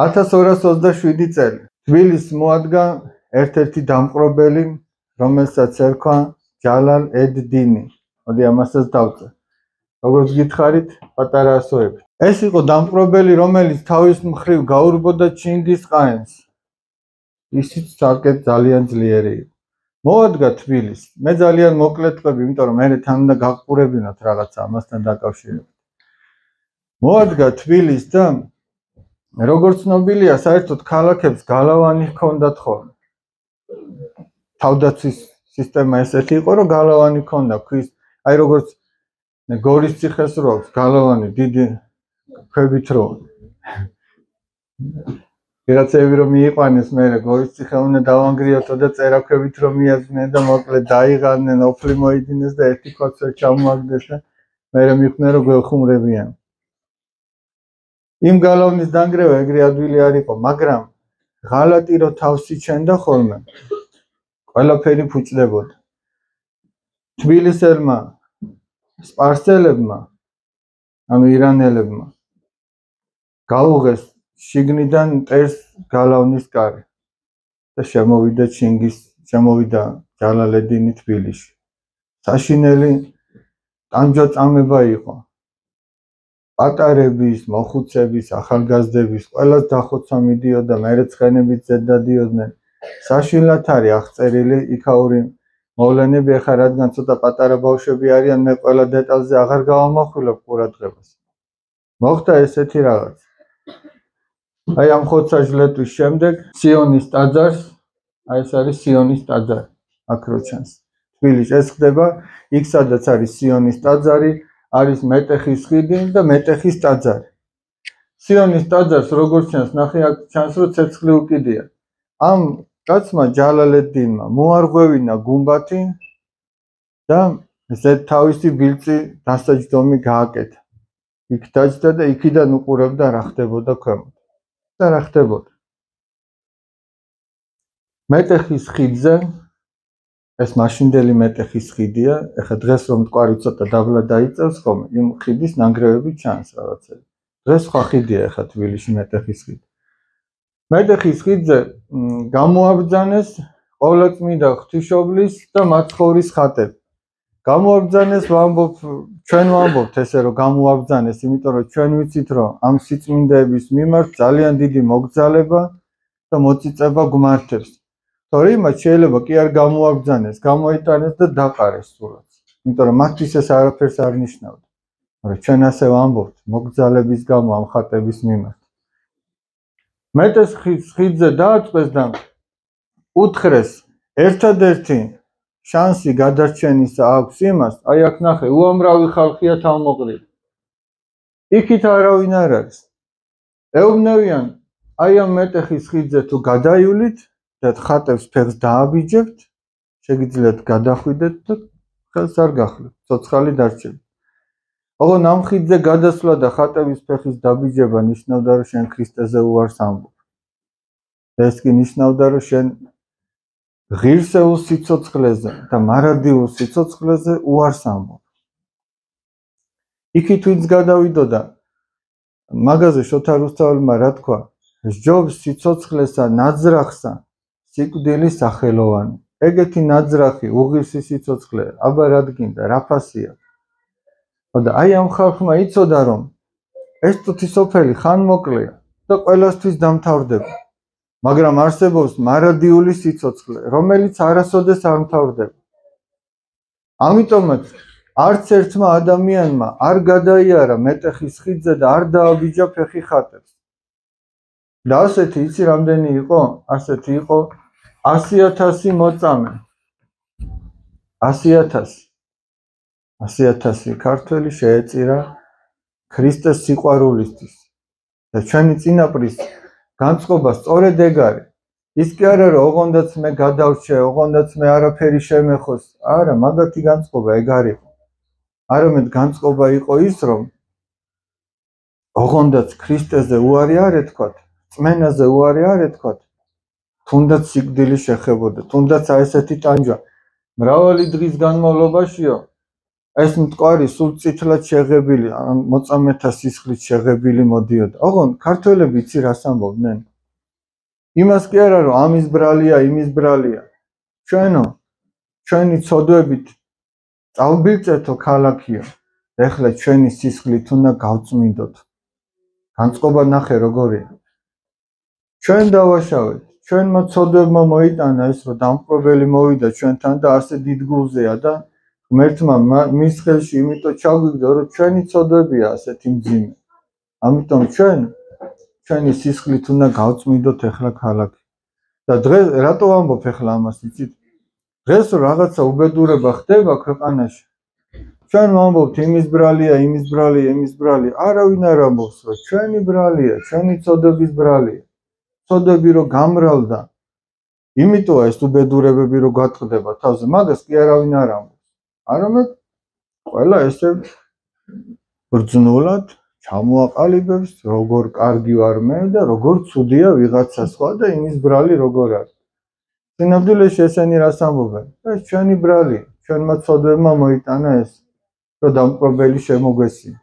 1227 წელი თბილისს მოადგა ერთ-ერთი დამყრობელი, რომელსაც ერქვა ჯალალ ედ-დინი. მოდი ამასაც დავწერე. როგორც გითხარით, პატარა ასოები. ეს იყო დამპყრობელი, რომელიც თავის მხრივ გაურბოდა ჩინგის ყაენს. ისიც თალკეთ ძალიან ძლიერი იყო. მოადგა თბილის. მე ძალიან მოკლეთყვები, იმიტომ რომ მე თან უნდა გაგყურებინოთ რაღაცა ამასთან დაკავშირებით. მოადგა თბილის და როგორც ცნობილია, საერთოდ ქალაქებს გალავანი ჰქონდათ ხოლმე. თავდაცვის სისტემა ესეთი იყო, რომ გალავანი ჰქონდა ქვის, აი როგორც გორის ციხეს რო აქვს გალავანი დიდი ქვებით რო ვიღაცები რომ მიიყვანეს მე გორის ციხე უნდა დავანგრიოთო და წერაქვებით რომ მიაძნენ და მოკლედ დაიღანენ ოფლი მოიდინეს და ერთი კოცე ჩამოაგდეს და მე მიხვდნენ რომ გვეხუმრებიან იმ გალავნის დანგრევა ეგრე ადვილი არ იყო მაგრამ ღალატი რო თავსი ჩენდა ხოლმე ყველაფერი ფუჭდებოდა. თბილისელმა სპარსელებმა ანუ ირანელებმა გაუღეს შიგნიდან ტერს გალავნის კარი და შემოვიდა ჩინგის შემოვიდა ჯალალედინი თბილისში. საშინელი ტანჯაწამება იყო პატარების, მოხუცების, ახალგაზრდების ყველას დახოცა მიდიოდა, მერეცხენებით ზედადიოდნენ. საშინლად არის აღწერილი იქაური მოვლენები ახლა რადგან ცოტა პატარა ბავშვები არიან მე ყველა დეტალზე აღარ გავამახვილებ ყურადღებას. მოხდა ესეთი რაღაც. აი ამ ხოცაჟლეტვის შემდეგ სიონის ტაძარს აი ეს არის სიონის ტაძარი აქ რო ჩანს თბილისში ეს ხდება იქ სადაც არის სიონის ტაძარი არის მეტეხის ხიდი და მეტეხის ტაძარი სიონის ტაძარს როგორც ჩანს ნახე აქ ჩანს რომ ცეცხლი უკიდია ამ კაცმა ჯალალედინმა მოარღვევინა გუმბათი და ესე თავისი ბილწი დასაჯდომი გააკეთა. იქ დაჯდა და იქიდან უყურებდა რა ხდებოდა ქვემოთ. და რა ხდებოდა. მეტეხის ხიდზე ეს მაშინდელი მეტეხის ხიდია, ეხა დღეს რომ თქვარი ცოტა დაბლა დაიწევს ხომ, იმ ხიდის ნანგრევები ჩანს რაღაცა. დღეს სხვა ხიდია ეხა თბილისში მეტეხის ხიდი. მეტეხის ხიდზე გამოაბძანეს ყოვლადწმინდა ღვთისმშობლის და მაცხოვრის ხატები. გამოაბძანეს ვამბობ ჩვენ ვამბობთ ესე რომ გამოაბძანეს, იმიტომ რომ ჩვენ ვიცით რომ ამ სიწმინდეების მიმართ ძალიან დიდი მოგზალება და მოწიწება გმართებს. თორე მათ შეიძლება კი არ გამოაბძანეს, გამოიტანეს და დაყარეს სულაც. იმიტომ რომ მათთვის ეს არაფერს არ ნიშნავდა. მაგრამ ჩვენ ასე ვამბობთ მოგზალების გამო ამ ხატების მიმართ. მეტეს ხიდზე დააწყვეს და უთხრეს ერთადერთი შანსი გადარჩენის აქვს იმას, აი აქ ნახე, უამრავი ხალხია თავმოყრილი. იქით არავინ არ არის. ეუბნებიან, აი ამ მეტეხის ხიდზე თუ გადაივლით და ხატებს ფეხს დააბიჯებთ, შეგიძლიათ გადახვიდეთ და ხელს არ გახლებთ, ცოცხალი დარჩებით. ოღონ ამ ხიდზე გადასვლა და ხატების ფეხის დაბიჯება ნიშნავდა, რომ შენ ქრისტეზე უარს ამბობ. ეს კი ნიშნავდა, რომ შენ ღირსეულ სიცოცხლეზე და მარადიულ სიცოცხლეზე უარს ამბობ. იქით ვინც გადავიდოდა მაგაზე შოთა რუსთაველმა რა თქვა? ჯობს სიცოცხლესა ნაძრახსა სიკვდილის სახელოვანი. ეგეთი ნაძრახი უღირსი სიცოცხლე, აბა რადგინდა, რა ფასია? და აი ამ ხალხმა იცოდა რომ ეს თვითსოფელი ხან მოკლეა და ყოველასთვის დამთავრდება მაგრამ არსებობს მარადიული სიცოცხლე რომელიც არასოდეს არ მთავრდება ამიტომაც არც ერთმა ადამიანმა არ გადაიარა მეტეხის ხიდზე და არ დააბიჯა ფეხი ხატებს და ასეთი იცი რამდენი იყო ასეთი იყო 100000 მოწამე. 100000 100000 ქართველი შეეწირა ქრისტეს სიყვარულისთვის. და ჩვენი წინაპრის განწყობა სწორედ ეგ არის ის კი არა რომ ოღონდაც მე გადავრჩე ოღონდაც მე არაფერი შემეხოს. არა მაგათი განწყობა ეგ არის არამედ განწყობა იყო ის რომ ოღონდაც ქრისტეზე უარი არ ეთქვათ წმენაზე უარი არ ეთქვათ თუნდაც სიკვდილი შეხებოდა თუნდაც აი ესეთი ტანჯვა მრავალი დღის განმავლობაშიო ეს მტკვარი სულ წითლად შეღებილი, მოწამეთა სისხლით შეღებილი მოდიოდა. ოღონ ქართველები იცი რას ამბობდნენ? იმას კი არა რომ ამის ბრალია, იმის ბრალია. ჩვენო ჩვენი ცოდვებით წავბილწეთო ქალაქიო. ეხლა ჩვენი სისხლით უნდა გავწმინდოთ. განწყობა ნახე როგორია. ჩვენ დავაშავეთ. ჩვენმა ცოდვებმა მოიტანა ეს რომ დამპყრობელი მოვიდა ჩვენთან და ასე დიდ გულზეა და ღმერთმა მის ხელში იმიტომ ჩაგვიგდო რომ ჩვენი ცოდვებია ასეთი მძიმე. ამიტომ ჩვენ ჩვენი სისხლით უნდა გავწმინდოთ ახლა ქალაქი. და დღეს რატო ვამბობ ახლა ამას იცით? დღეს რაღაცა უბედურება ხდება ქვეყანაში. ჩვენ ვამბობთ იმის ბრალია, იმის ბრალია, იმის ბრალია. არავინ არ ამბობს რომ ჩვენი ბრალია, ჩვენი ცოდვების ბრალია. ცოდვები რომ გამრალდა. იმიტომ ეს უბედურებები რომ გატყდება თავზე, მაგას კი არავინ არ ამბობს. არამედ ყველა ესე ბრძნულად ჩამოაყალიბებს როგორ კარგი ვარ მე და როგორ ცუდია ვიღაცა სხვა და იმის ბრალი როგორ არის. სინამდვილეში ესენი რას ამბობენ? ეს ჩვენი ბრალი, ჩვენმა ცოდვებმა მოიტანა ეს, რომ დამპყრობელი შემოგვესია.